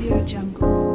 Audio Jungle.